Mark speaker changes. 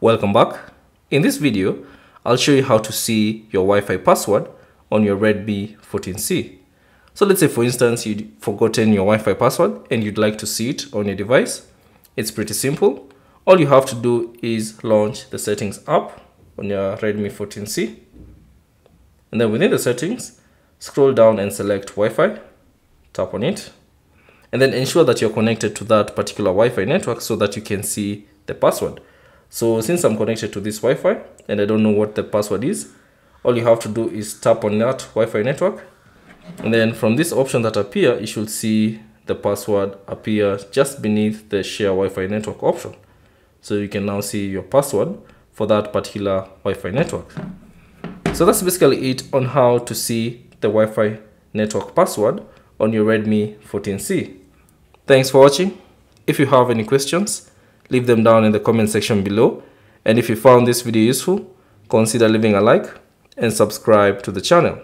Speaker 1: Welcome back. In this video, I'll show you how to see your Wi-Fi password on your Redmi 14C. So let's say for instance you'd forgotten your Wi-Fi password and you'd like to see it on your device. It's pretty simple. All you have to do is launch the settings app on your Redmi 14C. And then within the settings, scroll down and select Wi-Fi, tap on it, and then ensure that you're connected to that particular Wi-Fi network so that you can see the password. So since I'm connected to this Wi-Fi and I don't know what the password is, all you have to do is tap on that Wi-Fi network. And then from this option that appear, you should see the password appear just beneath the share Wi-Fi network option. So you can now see your password for that particular Wi-Fi network. So that's basically it on how to see the Wi-Fi network password on your Redmi 14C. Thanks for watching. If you have any questions, leave them down in the comment section below. And if you found this video useful, consider leaving a like and subscribe to the channel.